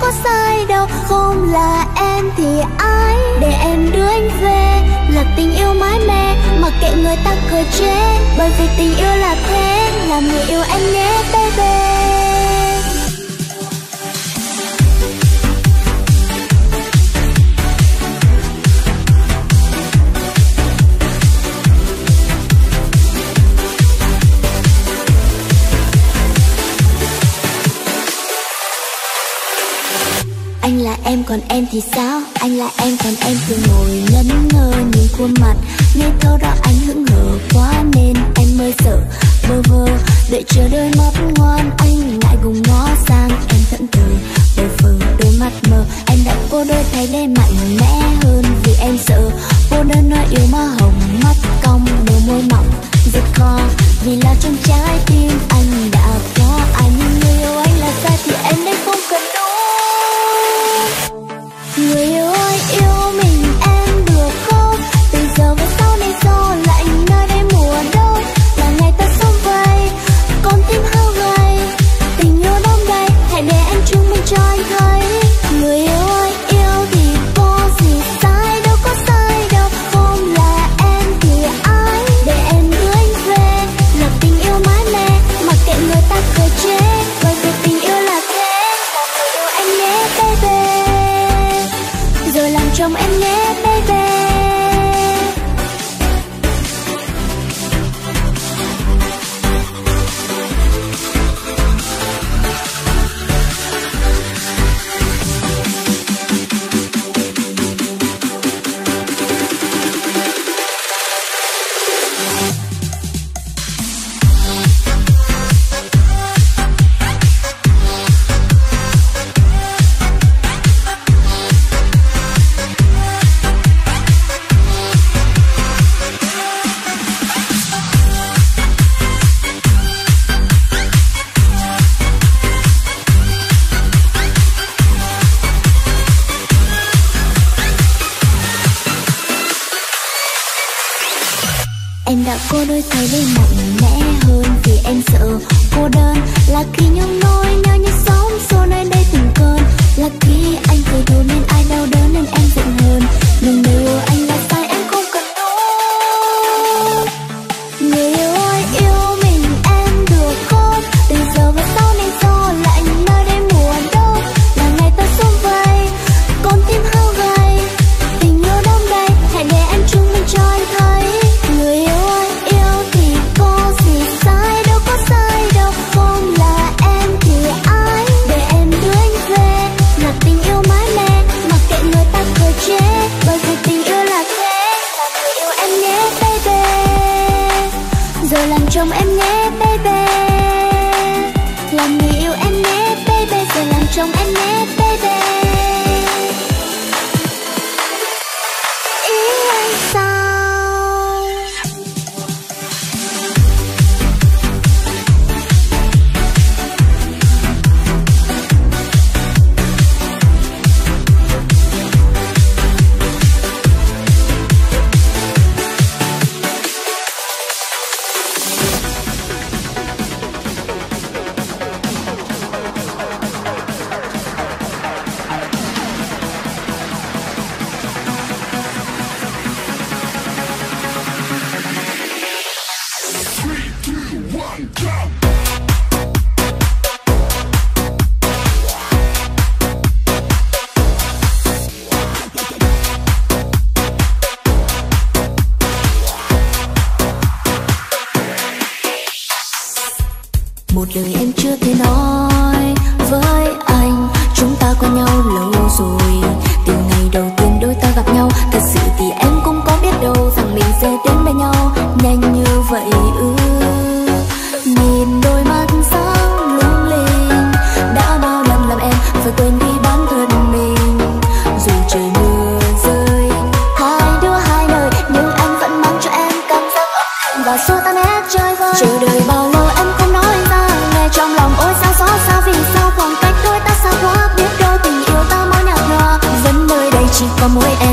có sai đâu. Không là em thì ai để em đưa anh về? Là tình yêu mãi mê mặc kệ người ta cười chế. Bởi vì tình yêu là thế làm người yêu em nên em còn em thì sao? Anh là em, còn em cứ ngồi ngẩn ngơ nhìn khuôn mặt. Nghe câu đó anh hững hờ quá nên em mới sợ, bơ vơ. Đợi chờ đôi trong em nhé baby. em đã cô đôi tay lên mạnh mẽ hơn vì em sợ cô đơn là khi nhung nỗi làm chồng em nhé, baby. Làm người yêu em nhé, baby. Giờ làm chồng em nhé, baby. đời em chưa thể nói from way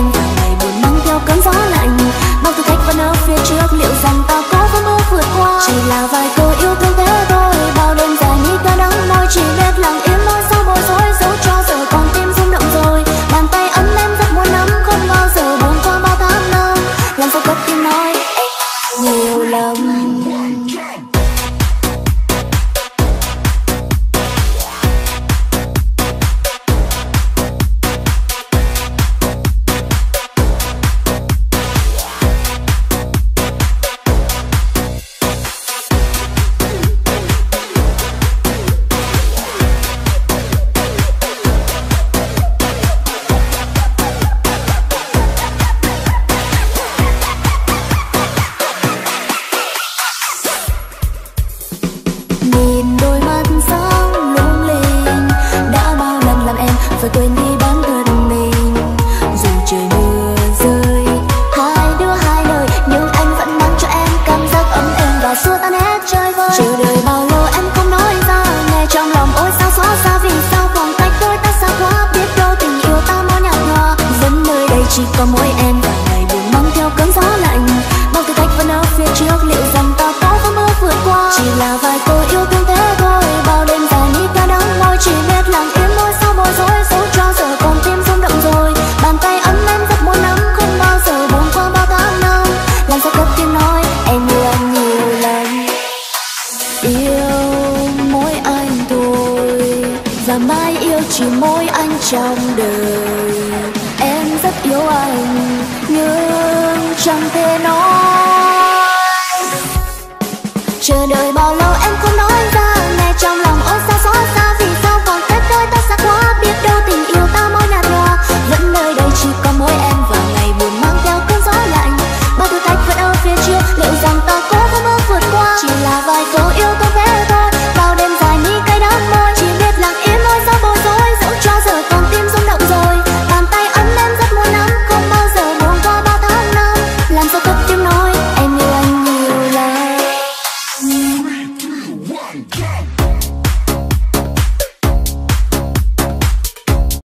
chẳng thể nói